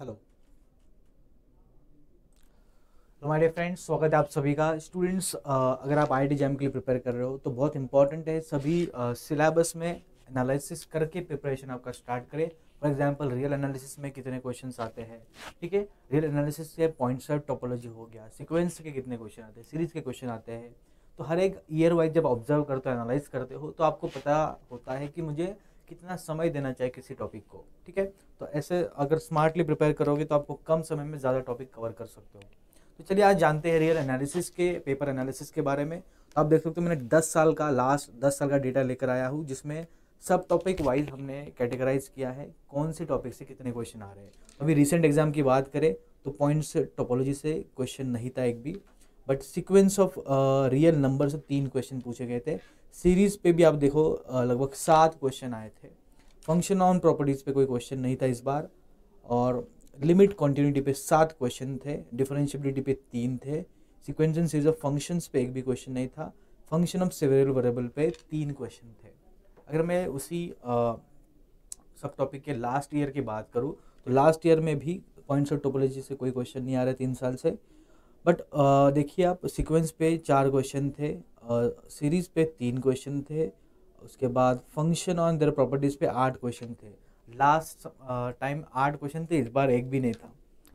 Hello my dear friends स्वागत है आप सभी का। स्टूडेंट्स अगर आप आई आई के लिए प्रिपेयर कर रहे हो तो बहुत इंपॉर्टेंट है सभी सिलेबस में एनालिसिस करके प्रिपरेशन आपका स्टार्ट करें। फॉर एग्जांपल रियल एनालिसिस में कितने क्वेश्चन आते हैं, ठीक है? रियल एनालिसिस से पॉइंट सर्व टोपोलॉजी हो गया सिक्वेंस के कितने क्वेश्चन आते हैं सीरीज़ के क्वेश्चन आते हैं। तो हर एक ईयर वाइज जब ऑब्ज़र्व करते हो एनालाइज करते हो तो आपको पता होता है कि मुझे कितना समय देना चाहिए किसी टॉपिक को, ठीक है? तो ऐसे अगर स्मार्टली प्रिपेयर करोगे तो आपको कम समय में ज़्यादा टॉपिक कवर कर सकते हो। तो चलिए आज जानते हैं रियल एनालिसिस के पेपर एनालिसिस के बारे में। तो आप देख सकते हो मैंने 10 साल का लास्ट 10 साल का डेटा लेकर आया हूँ, जिसमें सब टॉपिक वाइज हमने कैटेगराइज किया है, कौन से टॉपिक से कितने क्वेश्चन आ रहे हैं। अभी रिसेंट एग्ज़ाम की बात करें तो पॉइंट्स टोपोलॉजी से क्वेश्चन नहीं था एक भी। But sequence of real number से तीन क्वेश्चन पूछे गए थे। सीरीज़ पे भी आप देखो uh, लगभग सात क्वेश्चन आए थे। फ़ंक्शन ऑन प्रॉपर्टीज़ पे कोई क्वेश्चन नहीं था इस बार। और लिमिट कॉन्टिन्यूटी पे सात क्वेश्चन थे। डिफरेंशियबिलिटी पे तीन थे। सिक्वेंशन सीरीज़ ऑफ़ फ़ंक्शंस पे एक भी क्वेश्चन नहीं था। फ़ंक्शन ऑफ़ सेवरल वेरिएबल पे तीन क्वेश्चन थे। अगर मैं उसी सब टॉपिक के लास्ट ईयर की बात करूँ तो लास्ट ईयर में भी पॉइंट्स ऑफ़ टोपोलॉजी से कोई क्वेश्चन नहीं आ रहे तीन साल से। बट देखिए आप सीक्वेंस पे चार क्वेश्चन थे सीरीज़ पे तीन क्वेश्चन थे, उसके बाद फ़ंक्शन ऑन दर प्रॉपर्टीज़ पे आठ क्वेश्चन थे। लास्ट टाइम आठ क्वेश्चन थे, इस बार एक भी नहीं था।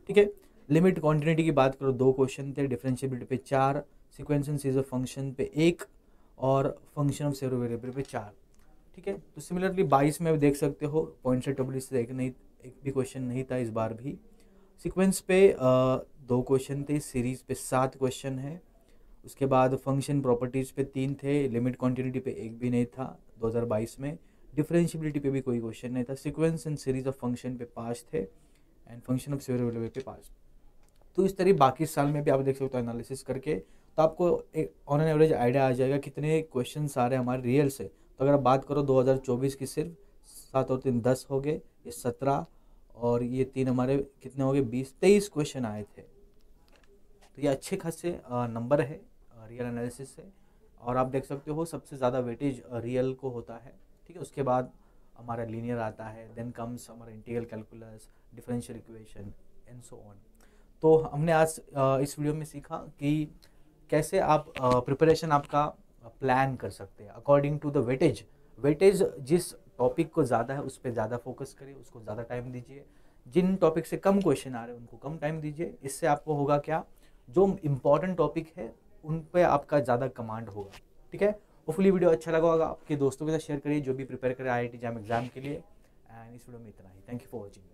ठीक है? लिमिट क्वांटिटी की बात करो, दो क्वेश्चन थे डिफरेंशियबिलिटी पे चार सिक्वेंशन सीज ऑफ़ फ़ंक्शन पे एक, और फ़ंक्शन ऑफ़ सेरो वेरिएबल पे चार। ठीक है? तो सिमिलरली बाईस में देख सकते हो पॉइंट से एक नहीं, एक भी क्वेश्चन नहीं था इस बार भी। सिक्वेंस पे दो क्वेश्चन थे सीरीज़ पे सात क्वेश्चन है। उसके बाद फ़ंक्शन प्रॉपर्टीज़ पे तीन थे लिमिट क्वांटिटी पे एक भी नहीं था 2022 में। डिफरेंशियबिलिटी पे भी कोई क्वेश्चन नहीं था। Sequence and series of function पे पाँच थे एंड फ़ंक्शन ऑफ़ सेवरेबल पे पाँच। तो इस तरह बाकी साल में भी आप देख सकते हो एनालिसिस करके। तो आपको एक ऑन एन एवरेज आइडिया आ जाएगा कितने क्वेश्चन आ रहे हैं हमारे रियल से। तो अगर आप बात करो 2024 की, सिर्फ़ सात और तीन दस हो गए, ये सत्रह, और ये तीन हमारे कितने हो गए, बीस, तेईस क्वेश्चन आए थे। ये अच्छे खासे नंबर है रियल एनालिसिस से और आप देख सकते हो सबसे ज़्यादा वेटेज रियल को होता है, ठीक है? उसके बाद हमारा लीनियर आता है देन कम्स हमारा integral calculus differential equation and so on तो हमने आज इस वीडियो में सीखा कि कैसे आप प्रिपरेशन आपका प्लान कर सकते हैं according to the weightage weightage जिस टॉपिक को ज़्यादा है उस पर ज़्यादा फोकस करिए, उसको ज़्यादा टाइम दीजिए। जिन टॉपिक से कम क्वेश्चन आ रहे हैं उनको कम टाइम दीजिए। इससे आपको होगा क्या? जो इंपॉर्टेंट टॉपिक है, उन पर आपका ज़्यादा कमांड होगा, ठीक है? होपफुली वीडियो अच्छा लगा होगा, आपके दोस्तों के साथ शेयर करिए, जो भी प्रिपेयर करें आई आई एग्ज़ाम के लिए। एंड इस वीडियो में इतना ही। Thank you for watching